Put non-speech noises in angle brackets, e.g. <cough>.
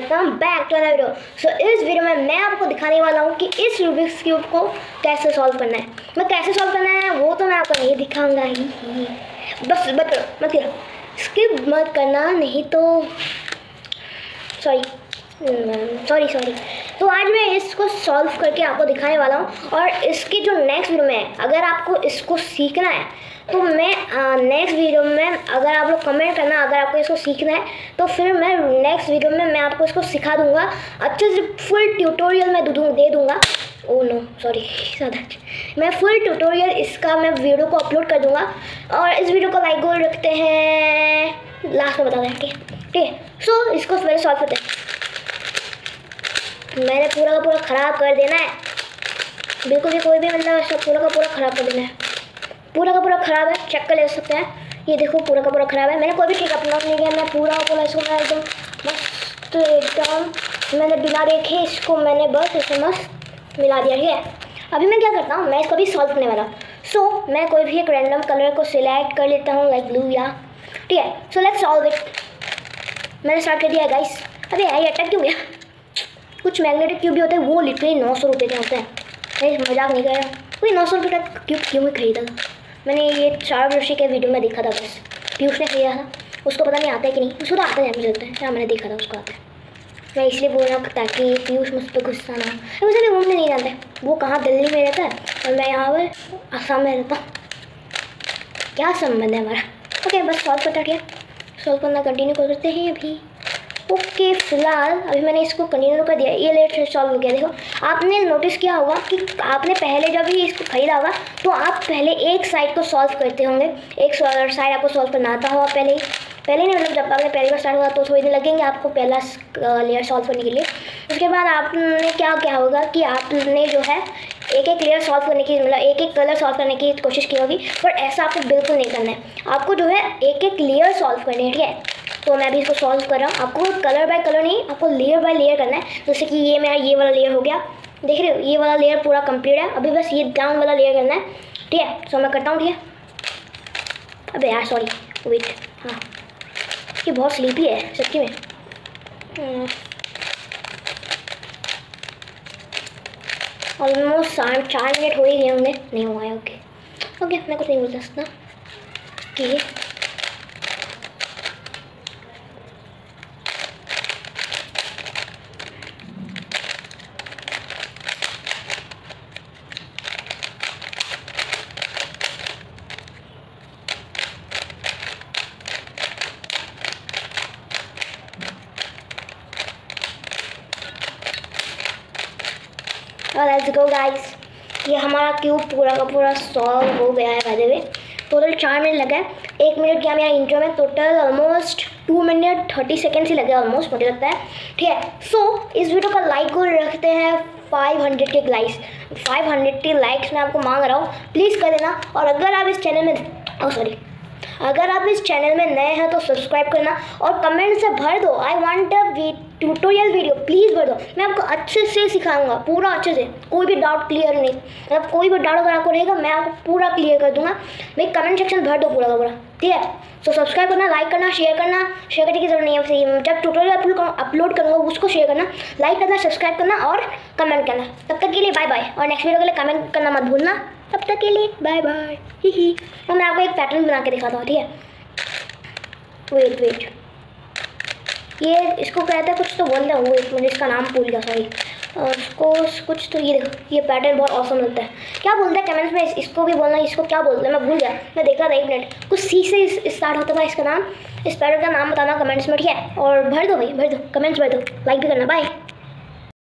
Welcome back to video. So इस video में मैं आपको दिखाने वाला हूँ कि इस रूबिक्स क्यूब को कैसे सॉल्व करना है। मैं कैसे सॉल्व करना है वो तो मैं आपको नहीं दिखाऊँगा ही, ही। बस मत मत करो। स्किप मत करना नहीं तो सॉरी सॉरी सॉरी तो आज मैं इसको सॉल्व करके आपको दिखाने वाला हूँ और इसकी जो नेक्स्ट वीडियो में है अगर आपको इसको सीखना है तो मैं नेक्स्ट वीडियो में अगर आप लोग कमेंट करना, अगर आपको इसको सीखना है तो फिर मैं नेक्स्ट वीडियो में मैं आपको इसको सिखा दूँगा। अच्छे से फुल ट्यूटोरियल मैं दे दूँगा। ओ नो सॉरी ज़्यादा मैं फुल ट्यूटोरियल इसका मैं वीडियो को अपलोड कर दूँगा। और इस वीडियो को लाइक गोल रखते हैं। लास्ट में बता दें, ठीक है? सो इसको फिर सॉल्व करते हैं। मैंने पूरा का पूरा ख़राब कर देना है। बिल्कुल भी कोई भी मतलब पूरा का पूरा ख़राब कर देना है। पूरा का पूरा ख़राब है चेक कर ले सकते हैं। ये देखो पूरा का पूरा ख़राब है। मैंने कोई भी ठीक अपना नहीं किया मैं पूरा पूरा इसको मैं एकदम मस्त एकदम। मैंने बिना देखे इसको मैंने बस ऐसे मस्त मिला दिया ठीक है? अभी मैं क्या करता हूँ मैं इसको भी सॉल्व करने वाला सो so, मैं कोई भी एक रैंडम कलर को सिलेक्ट कर लेता हूँ लाइक ब्लू या ठीक है? सो लेट्स सॉल्व इट मैंने स्टार्ट कर दिया है गाइस अरे यार अटक क्यों गया? कुछ मैग्नेटिक क्यूब भी होते हैं वो लिटरली नौ सौ रुपये के होते हैं। मज़ाक नहीं कर रहा कोई नौ सौ रुपये का क्यूब क्यों ही खरीदा? था मैंने ये चार वर्षी के वीडियो में देखा था बस। पीयूष ने किया था। उसको पता नहीं आता है कि नहीं। उसको तो आता है, मुझे लगता है। हाँ मैंने देखा था उसको आता है। मैं इसलिए बोल रहा हूँ ताकि पीयूष मुझ पर गुस्सा ना हो। मुझे भी घूमने नहीं जानते वो कहाँ? दिल्ली में रहता है और मैं यहाँ पर आसाम में रहता हूँ। क्या संबंध है हमारा? ओके, बस सॉल्व करता क्या। सॉल्व करना कंटिन्यू करते हैं अभी। ओके, फ़िलहाल अभी मैंने इसको कंटिन्यू कर दिया ये लेट सॉल्व हो गया, देखो। आपने नोटिस किया होगा कि आपने पहले जब भी इसको खरीदा होगा तो आप पहले एक साइड को सॉल्व करते होंगे। एक साइड आपको सॉल्व करना आता होगा पहले ही। पहले नहीं मतलब जब आपने पहली बार स्टार्ट हुआ तो थोड़ी देर लगेंगे आपको पहला लेयर सॉल्व करने के लिए। उसके बाद आपने क्या क्या होगा कि आपने जो है एक एक लेयर सॉल्व करने की मतलब एक एक कलर सॉल्व करने की कोशिश की होगी, पर ऐसा आपको बिल्कुल नहीं करना है। आपको जो है एक एक लेयर सॉल्व करनी है, ठीक है? तो मैं अभी इसको सॉल्व कर रहा हूँ। आपको कलर बाय कलर नहीं, आपको लेयर बाय लेयर करना है। जैसे कि ये मेरा ये वाला लेयर हो गया। देख रहे हो, ये वाला लेयर पूरा कंप्लीट है। अभी बस ये डाउन वाला लेयर करना है। ठीक है सो मैं करता हूँ, ठीक है? अबे यार सॉरी वेट हाँ। ये बहुत स्लीपी है, सच्ची में। ऑलमोस्ट साढ़े चार मिनट हो ही गए होंगे। नहीं हुआ है ओके ओके मैं कुछ नहीं बोल सकता। कि लेट्स गो गाइस ये हमारा क्यूब पूरा का पूरा सॉल्व हो गया है बाय वे टोटल चार मिनट लगा है। एक मिनट किया मेरा इंट्रो में total almost two minute thirty second ही लगे ऑलमोस्ट मुझे लगता है। ठीक है? सो so, इस वीडियो का लाइक को रखते हैं फाइव हंड्रेड के लाइक्स फाइव हंड्रेड के लाइक्स मैं आपको मांग रहा हूँ। प्लीज़ कर देना। और अगर आप इस चैनल में ओ oh, सॉरी अगर आप इस चैनल में नए हैं तो सब्सक्राइब करना और कमेंट से भर दो। I want a tutorial video please भर दो। मैं आपको अच्छे से सिखाऊँगा, पूरा अच्छे से। कोई भी डाउट क्लियर नहीं। मतलब कोई भी डाउट अगर आपको रहेगा, मैं आपको पूरा क्लियर कर दूँगा। भाई कमेंट सेक्शन भर दो पूरा का पूरा। ठीक है? सो सब्सक्राइब करना लाइक करना शेयर करना। शेयर करने की ज़रूरत नहीं है जब ट्यूटोरियल अपलोड करूँगा, उसको शेयर करना। लाइक करना सब्सक्राइब करना और कमेंट करना। तब तक के लिए बाय बाय और नेक्स्ट वीडियो के लिए कमेंट करना मत भूलना। तब तक के लिए बाय बाय <laughs> ही ही. और मैं आपको एक पैटर्न बना के दिखाता हूँ, ठीक है? वेट वेट ये इसको कहते हैं कुछ तो बोल रहा हूँ मुझे इसका नाम भूल गया सॉरी और कुछ तो ये देखो, ये पैटर्न बहुत औसम लगता है. क्या बोलते हैं कमेंट्स में? इसको भी बोलना, इसको क्या बोलते हैं? मैं भूल गया, मैं देखा था एक मिनट कुछ सी से स्टार्ट होता था इसका नाम. इस पैटर्न का नाम बताना कमेंट्स में, ठीक है? और भर दो भाई, भर दो. कमेंट्स भर दो. लाइक भी करना बाय